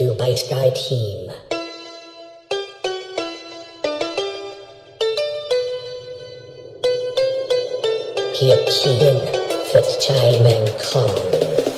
do by Sky Team. Pierre Keegan, Fitzchild Mancone.